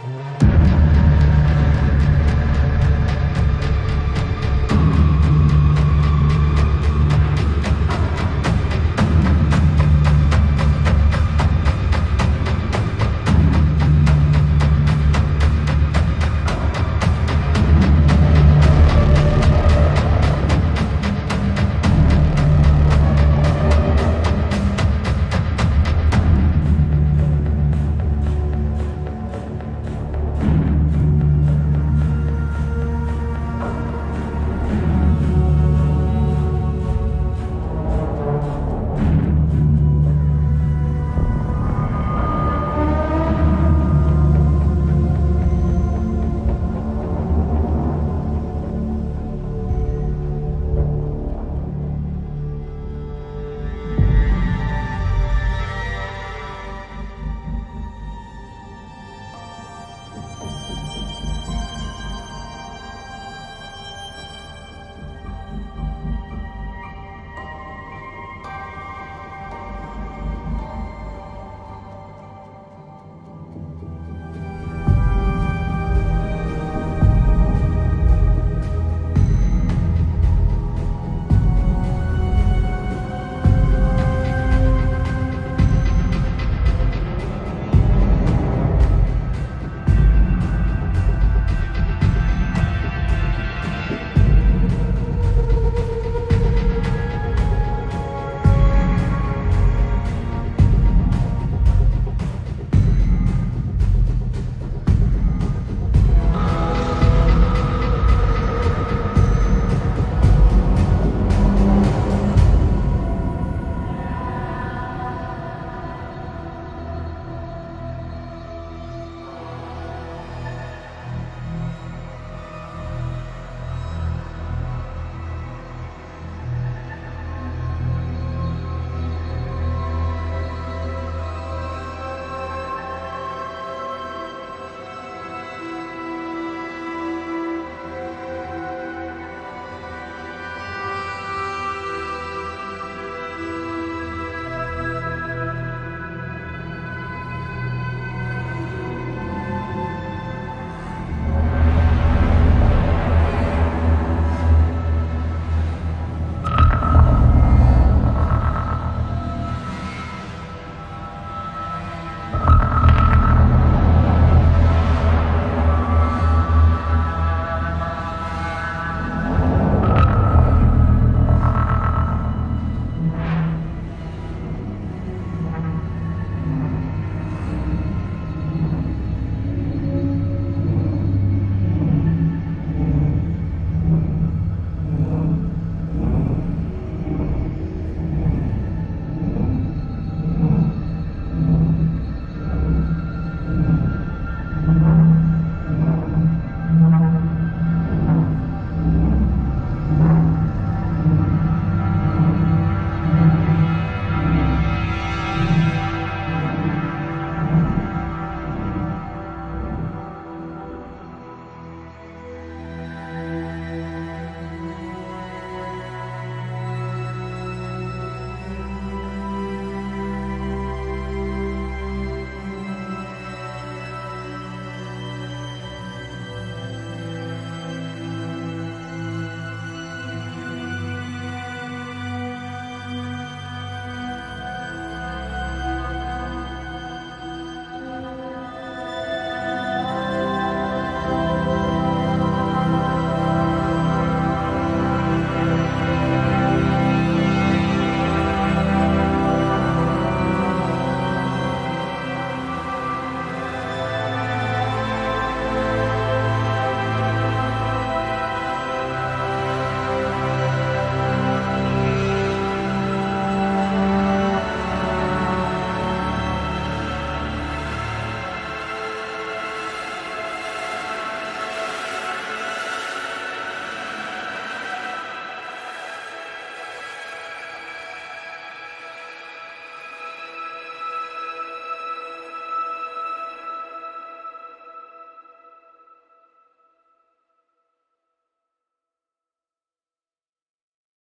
Oh.